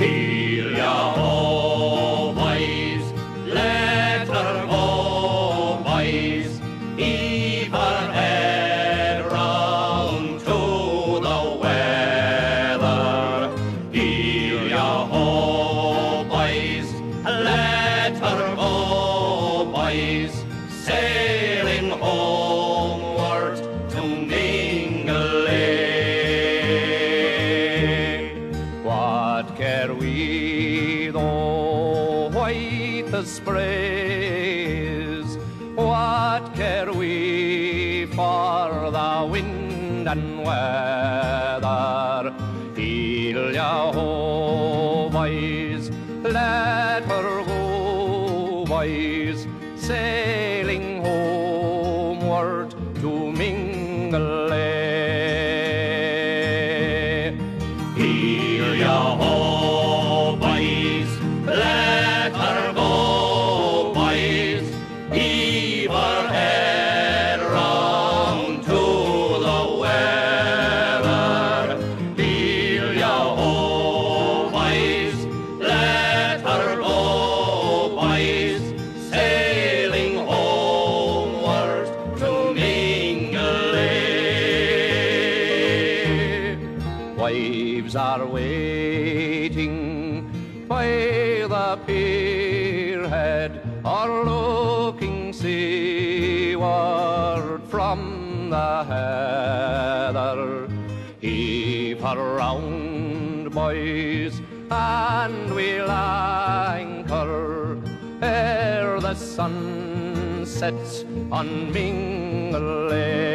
let her go, boys. Heave though the spray is? What care we for the wind and weather? Heel ya ho, boys, let her go, boys, sailing homeward to Mingulay. Her head round to the weather. Heel ya ho, boys, let her go, boys, sailing homeward to Mingulay. Wives are waiting by the pier head, are looking seaward from the heather. Heave her round, boys, and we'll anchor ere the sun sets on Mingulay.